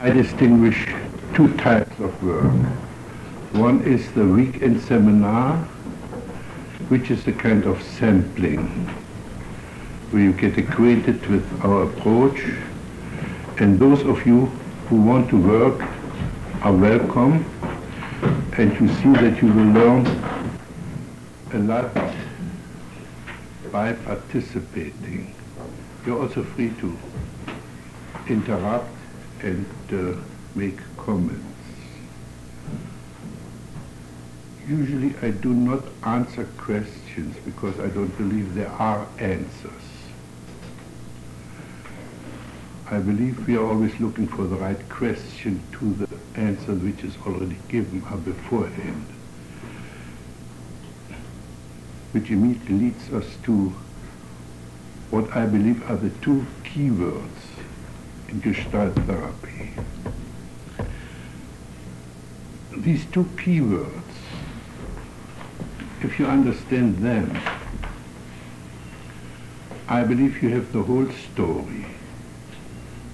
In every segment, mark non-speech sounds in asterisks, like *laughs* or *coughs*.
I distinguish two types of work. One is the weekend seminar, which is a kind of sampling, where you get acquainted with our approach, and those of you who want to work are welcome, and you see that you will learn a lot by participating. You're also free to interrupt and uh, make comments. Usually I do not answer questions because I don't believe there are answers. I believe we are always looking for the right question to the answer which is already given or beforehand. Which immediately leads us to what I believe are the two keywords in Gestalt therapy. These two keywords, if you understand them, I believe you have the whole story.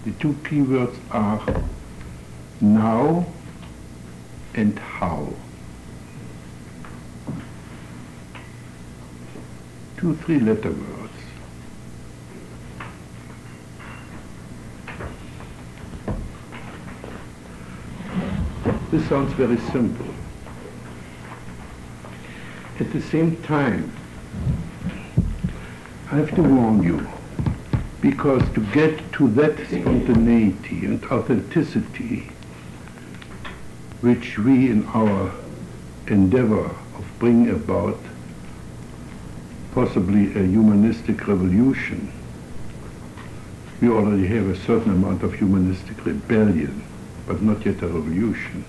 The two keywords are now and how. Two three letter words. This sounds very simple. At the same time, I have to warn you, because to get to that spontaneity and authenticity which we in our endeavor of bringing about possibly a humanistic revolution, we already have a certain amount of humanistic rebellion, but not yet a revolution.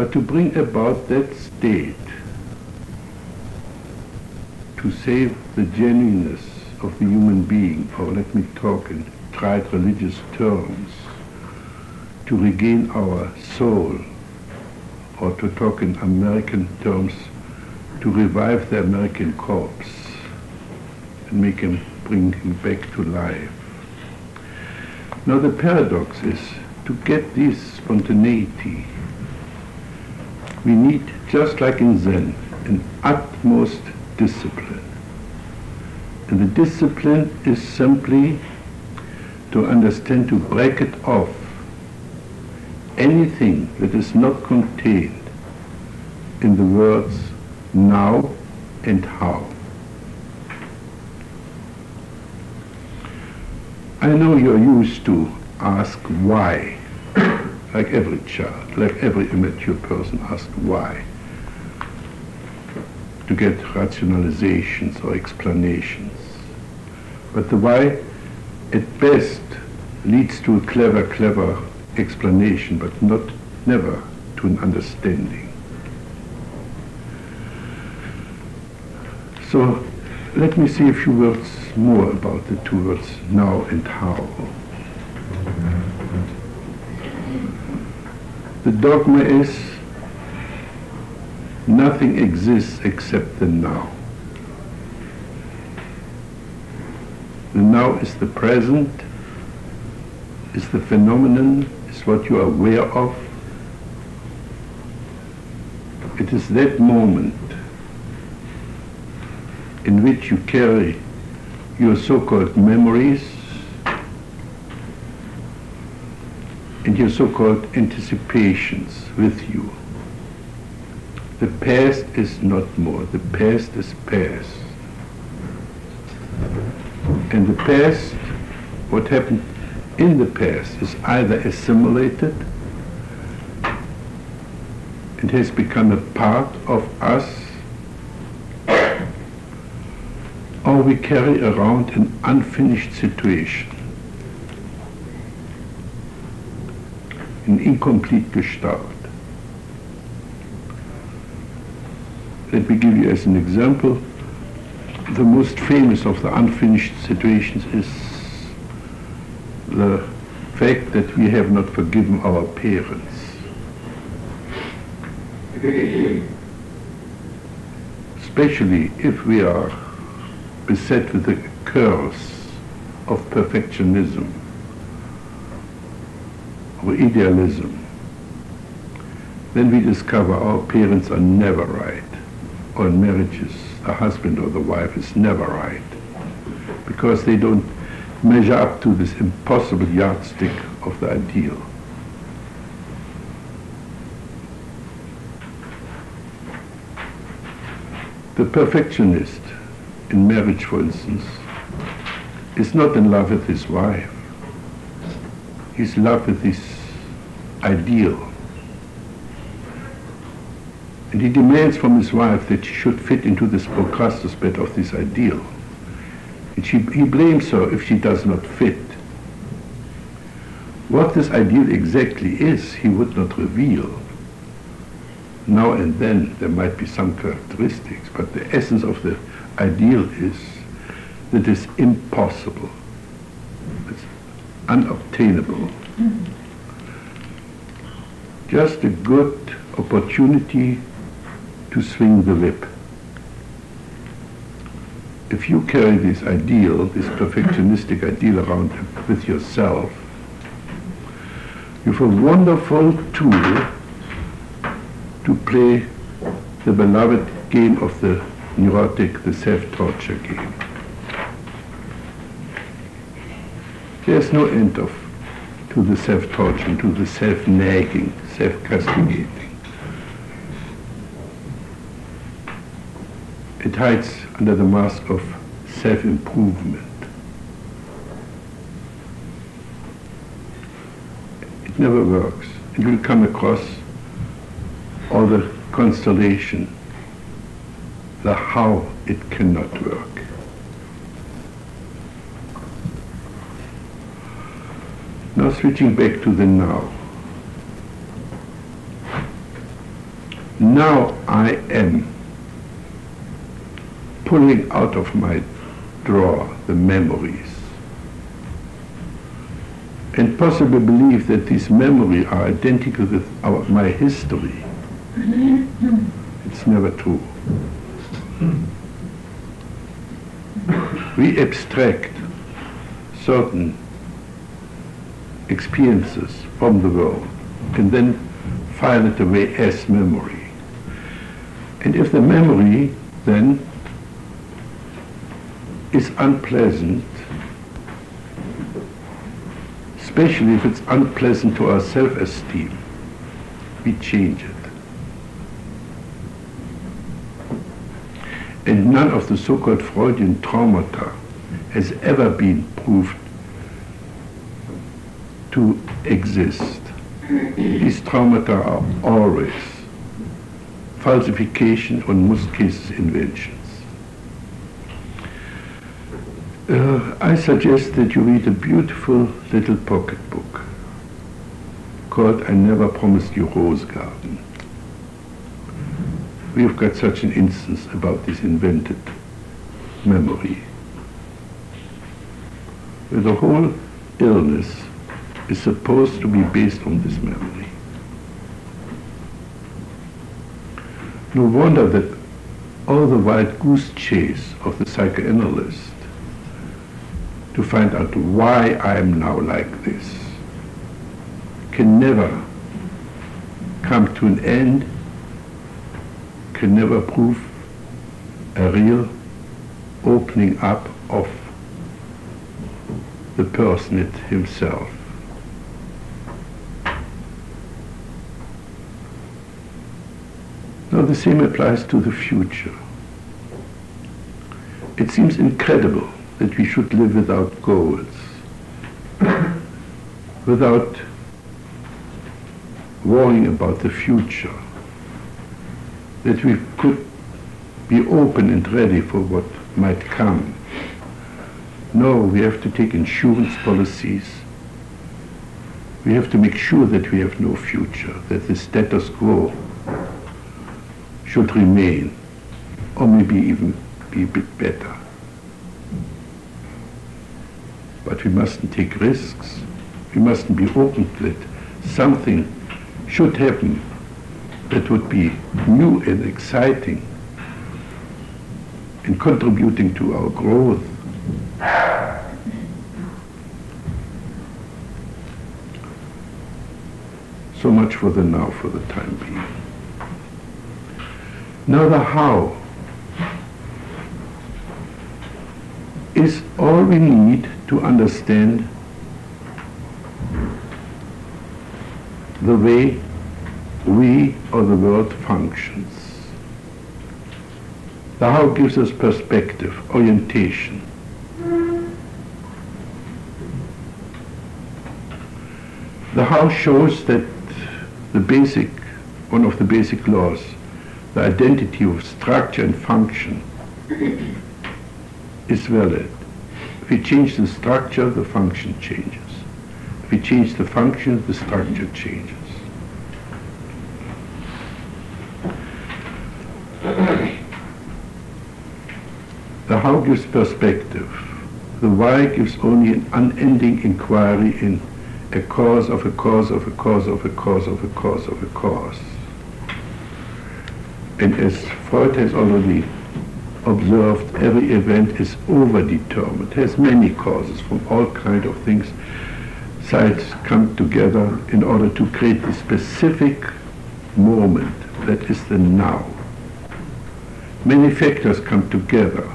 But to bring about that state, to save the genuineness of the human being, or let me talk in tried religious terms, to regain our soul, or to talk in American terms, to revive the American corpse and make him, bring him back to life. Now the paradox is to get this spontaneity, we need, just like in Zen, an utmost discipline. And the discipline is simply to understand, to break it off. Anything that is not contained in the words now and how. I know you're used to ask why like every child, like every immature person asked why, to get rationalizations or explanations. But the why, at best, leads to a clever, clever explanation, but not never to an understanding. So let me say a few words more about the two words now and how. The dogma is nothing exists except the now. The now is the present, is the phenomenon, is what you are aware of. It is that moment in which you carry your so-called memories and your so-called anticipations with you. The past is not more. The past is past. And the past, what happened in the past is either assimilated and has become a part of us or we carry around an unfinished situation. An incomplete gestalt. Let me give you as an example, the most famous of the unfinished situations is the fact that we have not forgiven our parents. Especially if we are beset with the curse of perfectionism or idealism, then we discover our parents are never right, or in marriages, the husband or the wife is never right, because they don't measure up to this impossible yardstick of the ideal. The perfectionist in marriage, for instance, is not in love with his wife. He's in love with his ideal. And he demands from his wife that she should fit into this bed of this ideal. And she, he blames her if she does not fit. What this ideal exactly is, he would not reveal. Now and then there might be some characteristics, but the essence of the ideal is that it's impossible. It's unobtainable. Mm-hmm. Just a good opportunity to swing the whip. If you carry this ideal, this perfectionistic ideal around with yourself, you have a wonderful tool to play the beloved game of the neurotic, the self-torture game. There's no end of to the self-torture, to the self-nagging, self-castigating. It hides under the mask of self-improvement. It never works. And you'll come across all the constellation, the how it cannot work. Now switching back to the now. Now I am pulling out of my drawer the memories and possibly believe that these memories are identical with our, my history. *laughs* It's never true. We abstract certain experiences from the world and then file it away as memory. And if the memory then is unpleasant, especially if it's unpleasant to our self-esteem, we change it. And none of the so-called Freudian traumata has ever been proved to exist. These traumata are always falsification, or in most cases inventions. Uh, I suggest that you read a beautiful little pocket book called I Never Promised You Rose Garden. We've got such an instance about this invented memory. The whole illness is supposed to be based on this memory. No wonder that all the wild goose chase of the psychoanalyst to find out why I am now like this can never come to an end, can never prove a real opening up of the person it himself. Now the same applies to the future. It seems incredible that we should live without goals, without worrying about the future, that we could be open and ready for what might come. No, we have to take insurance policies. We have to make sure that we have no future, that the status quo should remain, or maybe even be a bit better. But we mustn't take risks. We mustn't be open that something should happen that would be new and exciting and contributing to our growth. So much for the now for the time being. Now the how is all we need to understand the way we or the world functions. The how gives us perspective, orientation. The how shows that the basic, one of the basic laws, the identity of structure and function is valid. If we change the structure, the function changes. If we change the function, the structure changes. The how gives perspective. The why gives only an unending inquiry in a cause of a cause of a cause of a cause of a cause of a cause. And as Freud has already observed, every event is overdetermined, has many causes from all kinds of things. Sides come together in order to create the specific moment that is the now. Many factors come together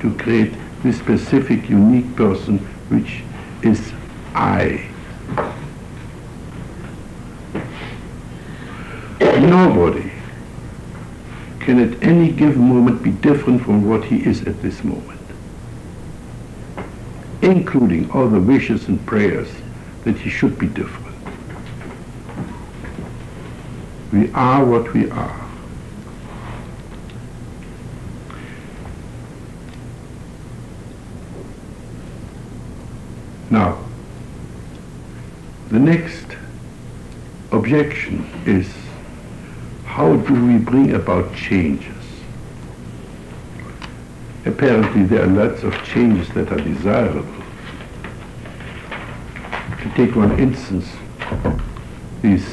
to create this specific unique person which is I. Nobody can at any given moment be different from what he is at this moment, including all the wishes and prayers that he should be different. We are what we are. Now, the next objection is how do we bring about changes? Apparently there are lots of changes that are desirable. To take one instance, this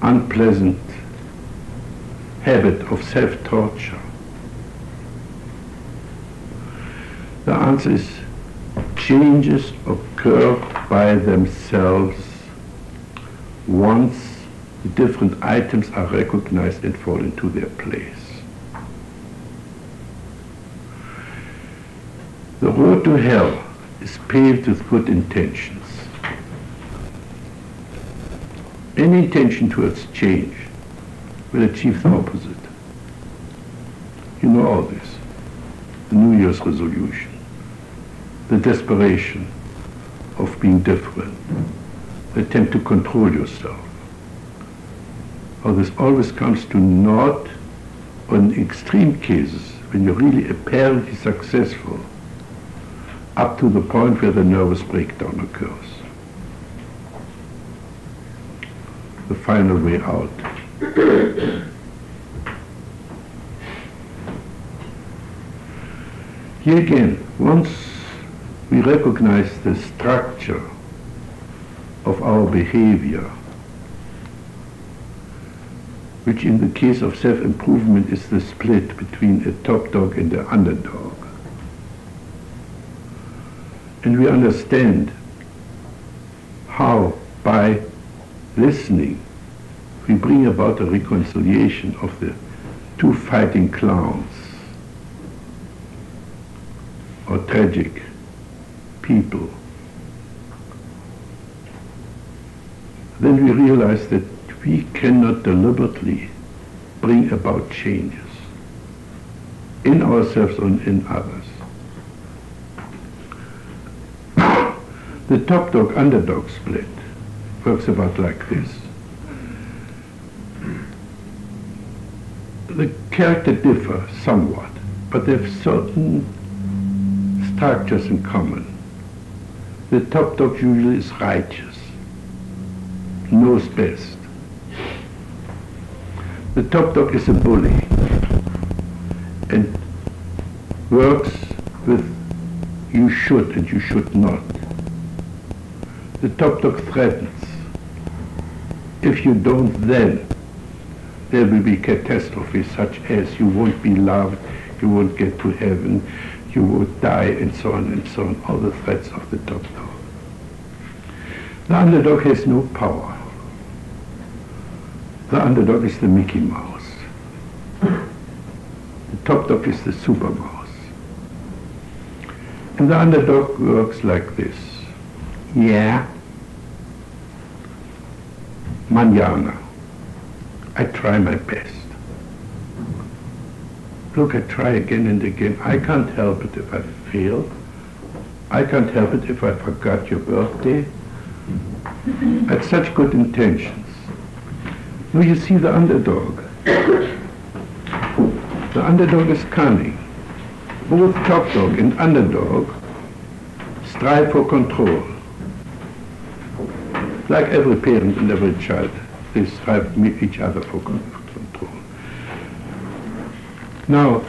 unpleasant habit of self-torture. The answer is changes occur by themselves once the different items are recognized and fall into their place. The road to hell is paved with good intentions. Any intention towards change will achieve the opposite. You know all this. The New Year's resolution the desperation of being different, the attempt to control yourself. How this always comes to naught on extreme cases when you're really apparently successful up to the point where the nervous breakdown occurs. The final way out. *coughs* Here again, once we recognize the structure of our behavior, which in the case of self-improvement is the split between a top dog and an underdog. And we understand how by listening we bring about a reconciliation of the two fighting clowns or tragic people. Then we realize that we cannot deliberately bring about changes in ourselves and in others. the top dog underdog split works about like this. The character differ somewhat, but they have certain structures in common. The top dog usually is righteous, knows best. The top dog is a bully and works with you should and you should not. The top dog threatens. If you don't then, there will be catastrophes such as you won't be loved, you won't get to heaven, you would die, and so on and so on, all the threats of the top dog. The underdog has no power. The underdog is the Mickey Mouse. The top dog is the super mouse. And the underdog works like this. Yeah. Manana. I try my best. Look, I try again and again. I can't help it if I fail. I can't help it if I forgot your birthday. I had such good intentions. Now you see the underdog. The underdog is cunning. Both top dog and underdog strive for control. Like every parent and every child, they strive meet each other for control. Now,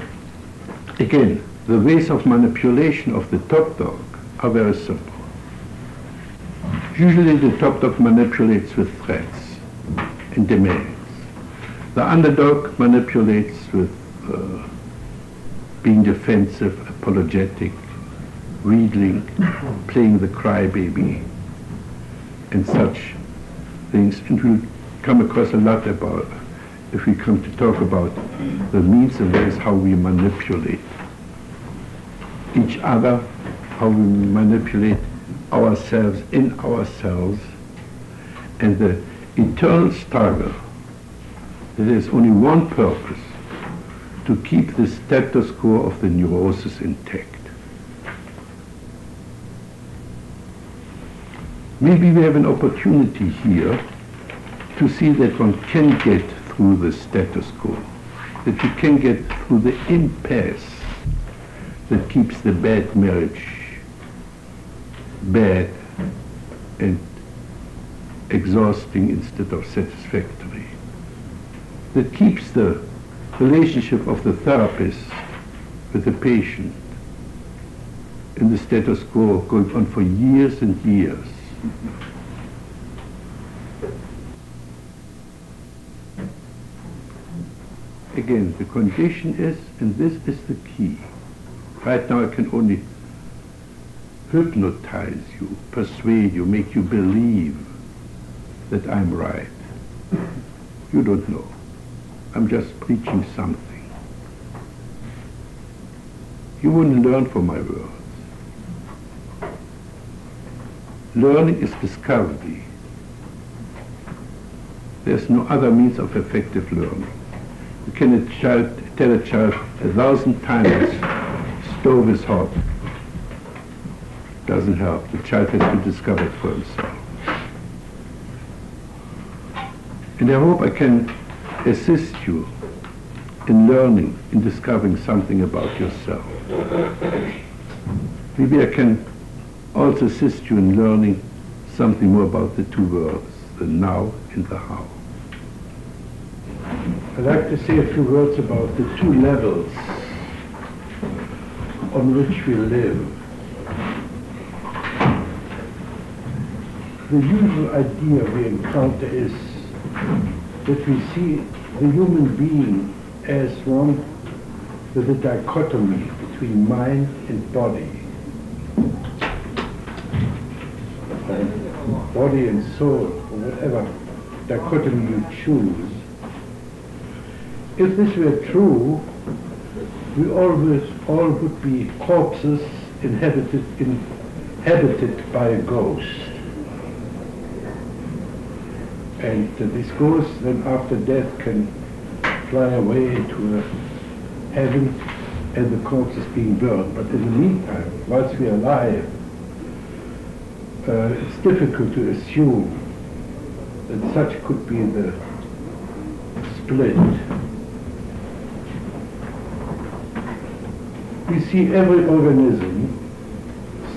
again, the ways of manipulation of the top dog are very simple. Usually the top dog manipulates with threats demands. The underdog manipulates with uh, being defensive, apologetic, wheedling, playing the crybaby, and such things. And we'll come across a lot about if we come to talk about the means and ways how we manipulate each other, how we manipulate ourselves in ourselves, and the eternal struggle that has only one purpose, to keep the status quo of the neurosis intact. Maybe we have an opportunity here to see that one can get through the status quo, that you can get through the impasse that keeps the bad marriage bad and exhausting instead of satisfactory, that keeps the relationship of the therapist with the patient in the status quo going on for years and years. Again, the condition is, and this is the key. Right now I can only hypnotize you, persuade you, make you believe that I'm right. You don't know. I'm just preaching something. You wouldn't learn from my words. Learning is discovery. There's no other means of effective learning. You can a child, tell a child a thousand times, stove is hot. Doesn't help. The child has to discover it for himself. And I hope I can assist you in learning, in discovering something about yourself. Maybe I can also assist you in learning something more about the two worlds, the now and the how. I'd like to say a few words about the two levels on which we live. The usual idea we encounter is that we see the human being as one with a dichotomy between mind and body. body and soul, or whatever dichotomy you choose. If this were true, we always all would be corpses inhabited, inhabited by a ghost. And this ghost then after death can fly away to heaven and the corpse is being burned. But in the meantime, whilst we are alive, uh, it's difficult to assume that such could be the split we see every organism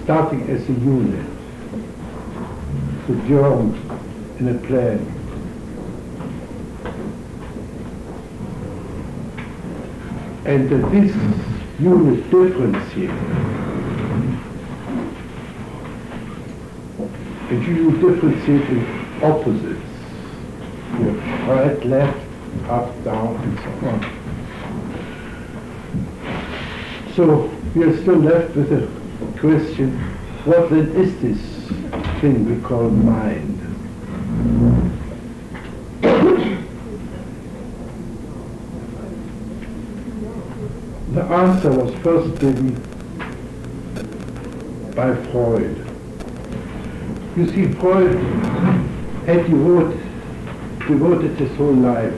starting as a unit, the germ in a plant. And that this unit differentiates. And you differentiate in opposites. Right, left, up, down, and so on. So we are still left with a question, what then is this thing we call mind? The answer was first given by Freud. You see, Freud had devoted, devoted his whole life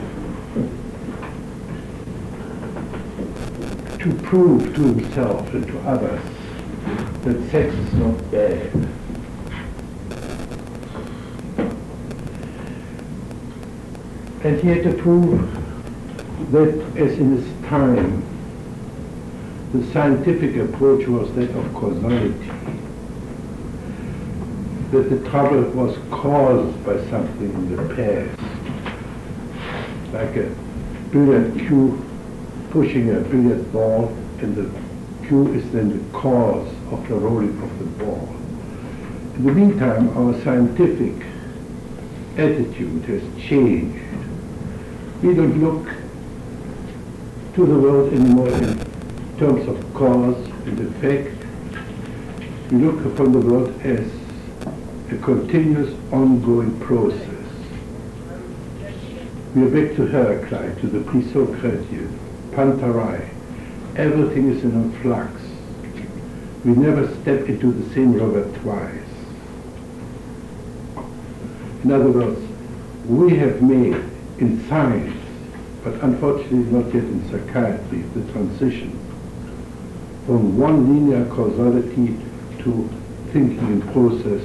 to prove to himself and to others that sex is not bad. And he had to prove that as in his time, the scientific approach was that of causality. That the trouble was caused by something in the past. Like a billiard cue pushing a billiard ball and the cue is then the cause of the rolling of the ball. In the meantime, our scientific attitude has changed. We don't look to the world anymore in terms of cause and effect. We look upon the world as a continuous ongoing process. We are back to Heraclite, to the pre-Socratian, Panta rhei. Everything is in a flux. We never step into the same river twice. In other words, we have made in science, but unfortunately not yet in psychiatry, the transition from one linear causality to thinking in process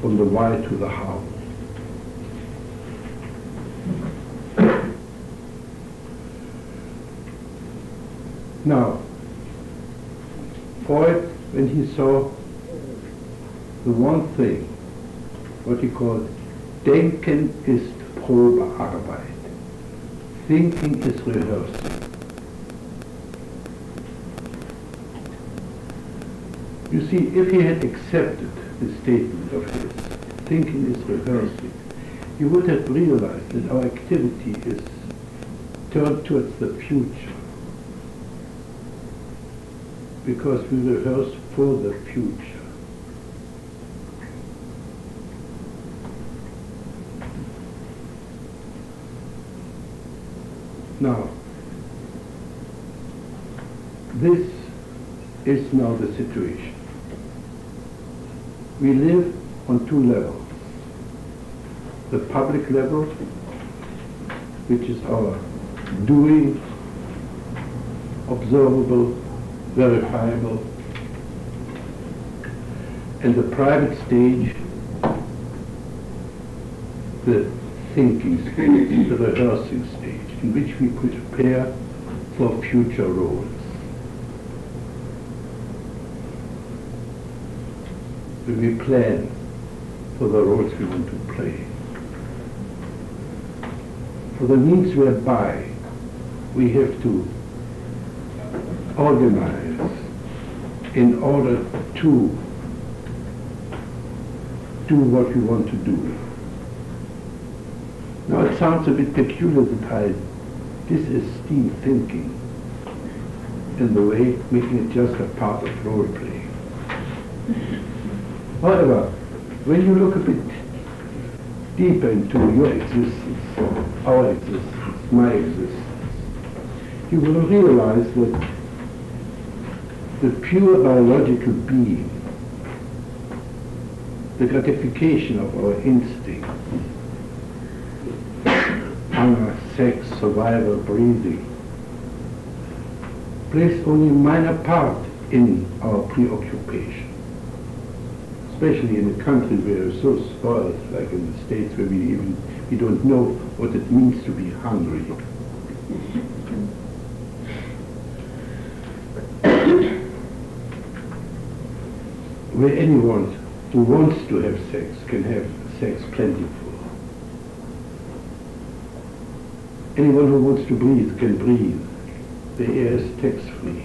from the why to the how. Now, Freud, when he saw the one thing, what he called Denken ist Probearbeit. Thinking is rehearsing. You see, if he had accepted the statement of his, thinking is rehearsing, he would have realized that our activity is turned towards the future because we rehearse for the future. Now, this is now the situation. We live on two levels. The public level, which is our doing, observable, verifiable, and the private stage, the thinking stage, the rehearsing stage, in which we prepare for future roles. We plan for the roles we want to play. For the means whereby we have to organize in order to do what we want to do. Now it sounds a bit peculiar that I this is steam thinking in the way making it just a part of role playing. However, when you look a bit deeper into your existence, our existence, my existence, you will realize that the pure biological being, the gratification of our instincts, sex, survival, breathing, plays only a minor part in our preoccupation. Especially in a country where we're so spoiled, like in the States where we even we don't know what it means to be hungry. where anyone who wants to have sex can have sex plentiful. Anyone who wants to breathe can breathe. The air is tax-free.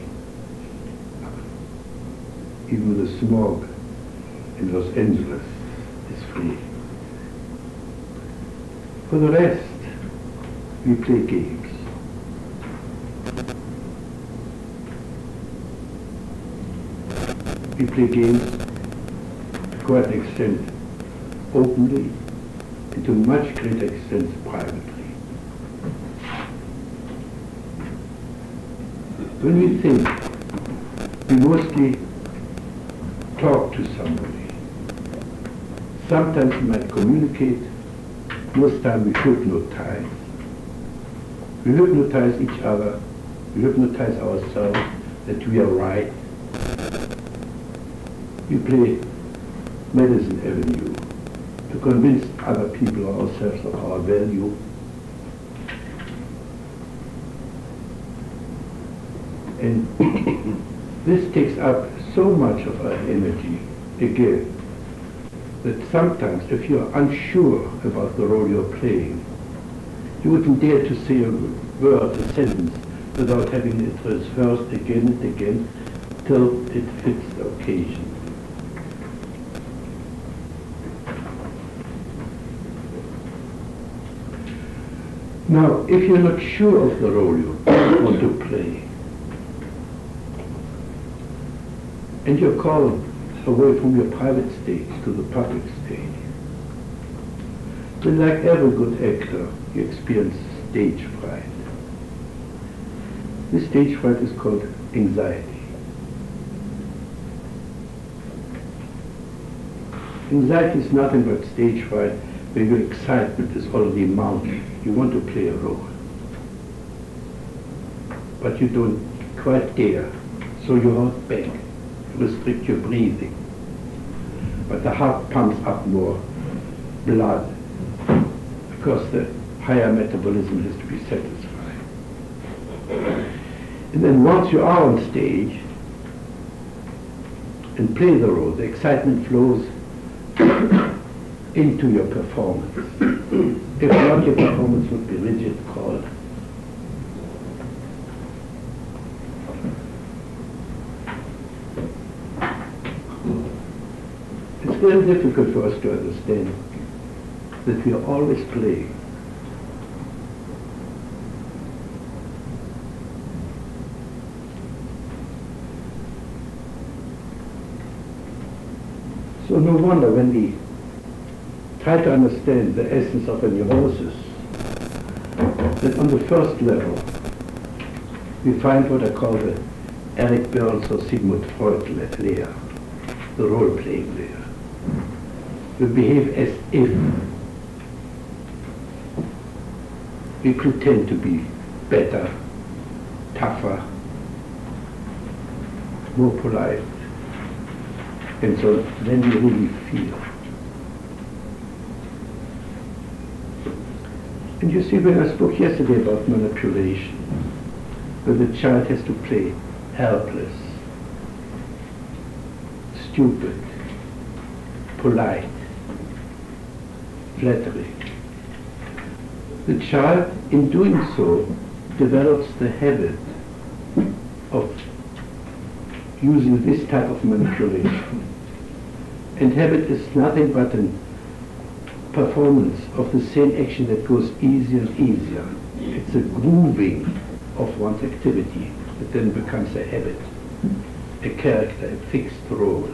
Even the smog in Los Angeles is free. For the rest, we play games. We play games to quite an extent openly and to much greater extent privately. When we think, we mostly talk to somebody. Sometimes we might communicate, most time we hypnotize. We hypnotize each other, we hypnotize ourselves that we are right. We play Madison Avenue to convince other people or ourselves of our value. And *coughs* this takes up so much of our energy, again, that sometimes if you're unsure about the role you're playing, you wouldn't dare to say a word, a sentence, without having it rehearsed again and again till it fits the occasion. Now, if you're not sure of the role you *coughs* want to play, and you're called away from your private stage to the public stage, then like every good actor, you experience stage fright. This stage fright is called anxiety. Anxiety is nothing but stage fright where your excitement is already mounting. You want to play a role. But you don't quite dare, so you hold back, restrict your breathing. But the heart pumps up more blood because the higher metabolism has to be satisfied. And then once you are on stage and play the role, the excitement flows *coughs* into your performance. *coughs* if not, your performance would be rigid, cold. It's very difficult for us to understand that we are always playing. So no wonder when we try to understand the essence of a neurosis, that on the first level, we find what I call the Eric Berne's or Sigmund Freud layer, the role-playing layer. We behave as if we pretend to be better, tougher, more polite, and so then we really feel. And you see, when I spoke yesterday about manipulation, where the child has to play helpless, stupid, polite, flattering. The child, in doing so, develops the habit of using this type of manipulation. And habit is nothing but a performance of the same action that goes easier and easier. It's a grooving of one's activity that then becomes a habit, a character, a fixed role.